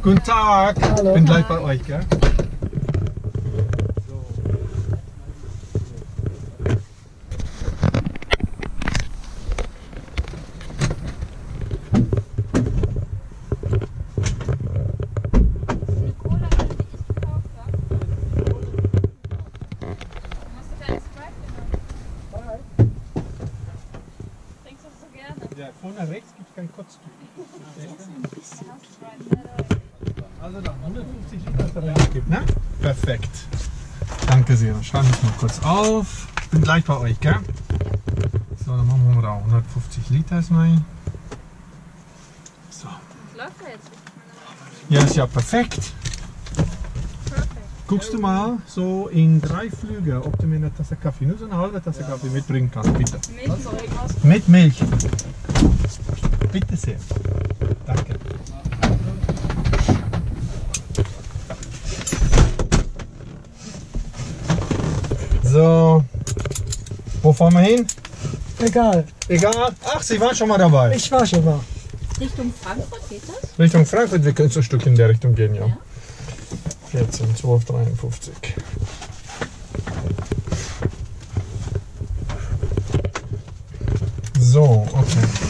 Guten Tag. Hallo. Bin gleich bei euch, gell? Die Cola, die ich gekauft habe. Du hast dir deinen Sprite genommen. Trinkst du so gerne? Ja, vorne rechts gibt es kein Kotzstück. Also da 150 Liter reingegeben, ne? Perfekt. Danke sehr. Dann schreibe ich mal kurz auf. Bin gleich bei euch, gell? So, dann machen wir da 150 Liter ist mein. So. Läuft ja jetzt. Ja, ist ja perfekt. Perfekt. Guckst du mal so in drei Flüge, ob du mir eine Tasse Kaffee, nur so eine halbe Tasse Kaffee mitbringen kannst, bitte. Milch Mit Milch. Bitte sehr. Danke. So, wo fahren wir hin? Egal, Egal. Ach, Sie waren schon mal dabei. ich war schon mal. Richtung Frankfurt geht das? Richtung Frankfurt, wir können so ein Stück in der Richtung gehen, ja. Ja. 14, 12, 53. So, okay.